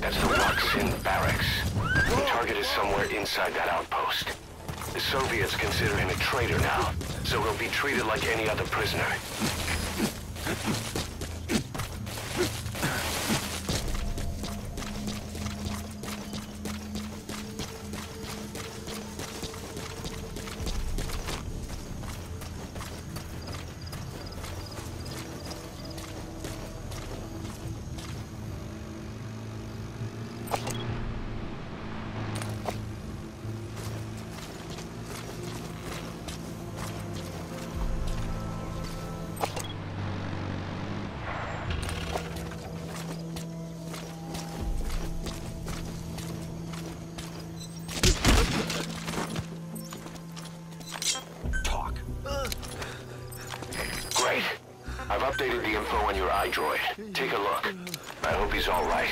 That's the Wakh Sind barracks. The target is somewhere inside that outpost. The Soviets consider him a traitor now, so he'll be treated like any other prisoner. Info on your iDroid. Take a look. I hope he's all right.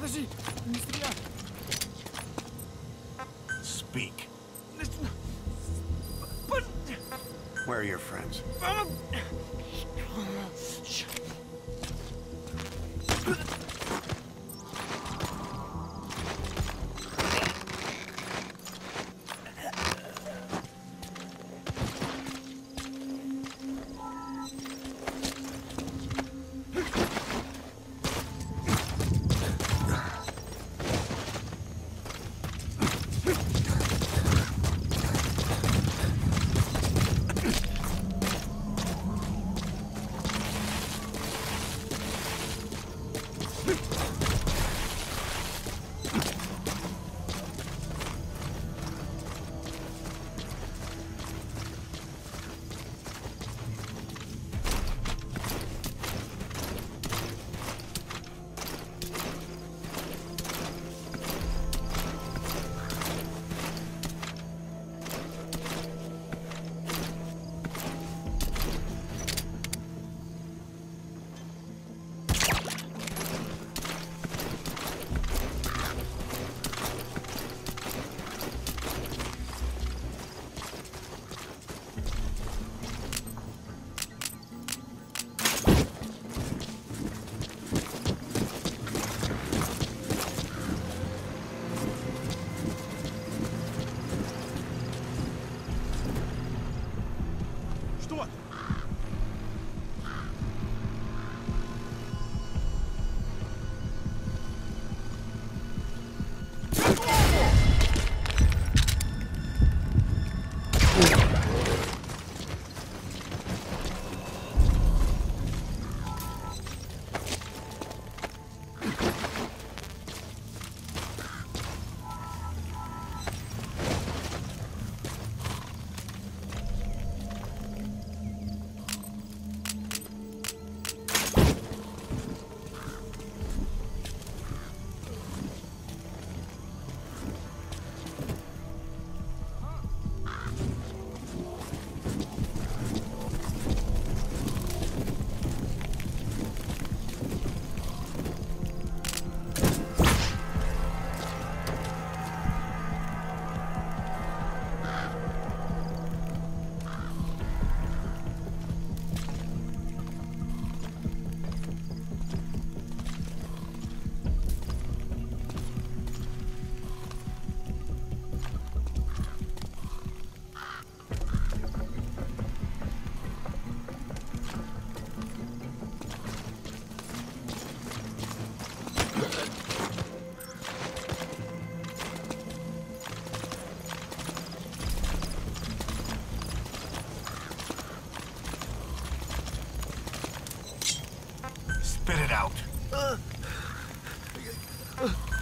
Подожди, не стреляй. Speak. Под- Where are your friends? А!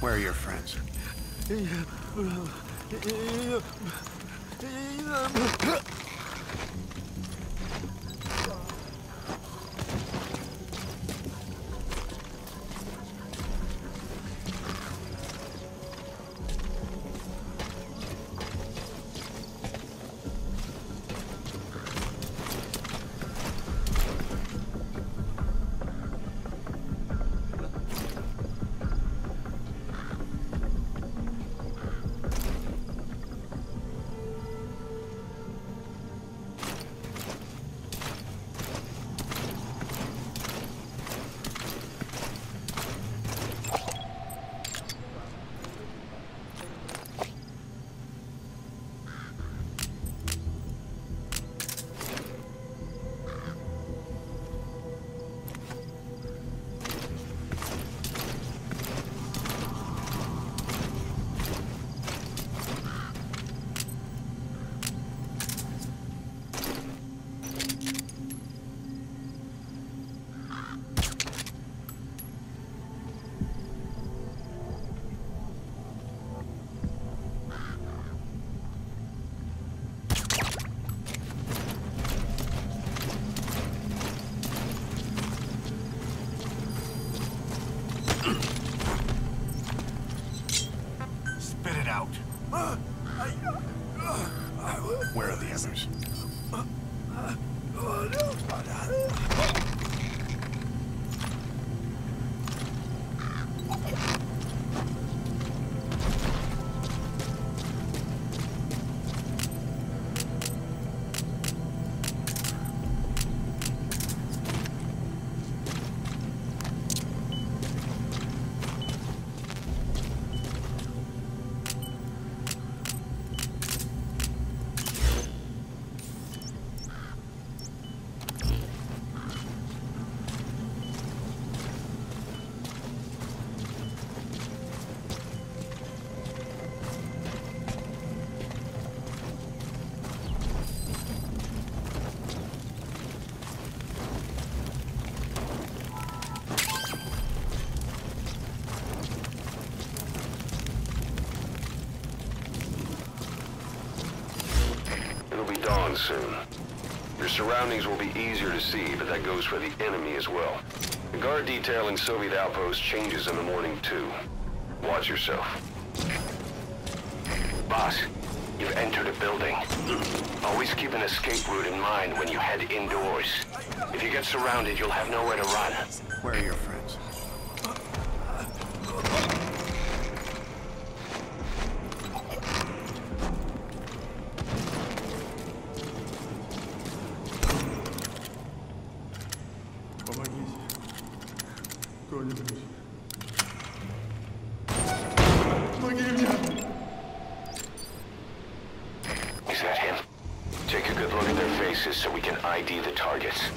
Where are your friends? Where are the others? Dawn soon. Your surroundings will be easier to see, but that goes for the enemy as well. The guard detail in Soviet outposts changes in the morning, too. Watch yourself. Boss, you've entered a building. Always keep an escape route in mind when you head indoors. If you get surrounded, you'll have nowhere to run. Where are your friends? Take a good look at their faces so we can ID the targets.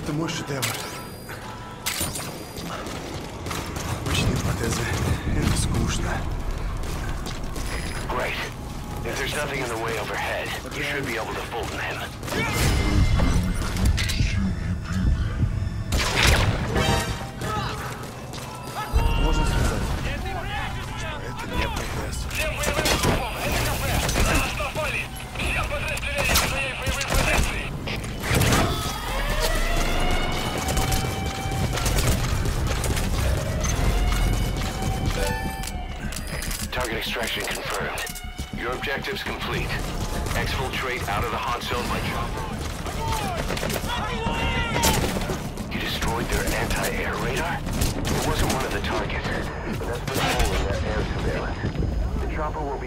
Это мой шедевр. Обычные протезы. Это скучно. Great. If there's nothing in the way overhead, you should be able to Fulton him.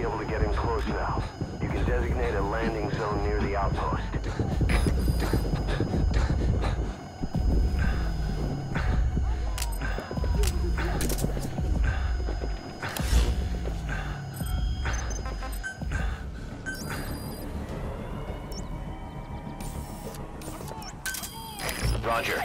Able to get in close now. You can designate a landing zone near the outpost. Roger.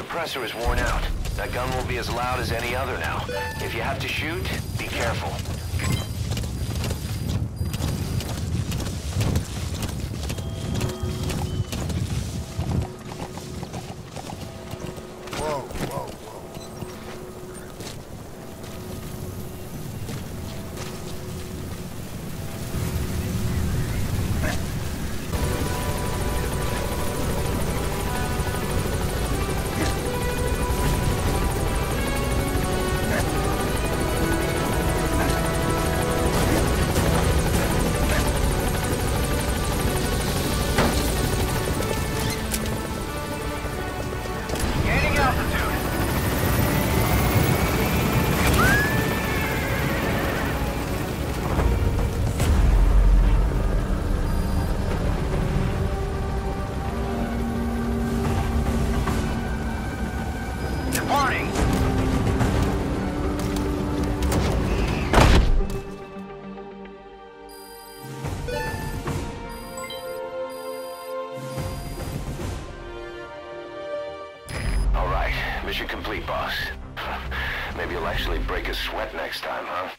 Suppressor is worn out. That gun will be as loud as any other now. If you have to shoot, be careful. Maybe you'll actually break a sweat next time, huh?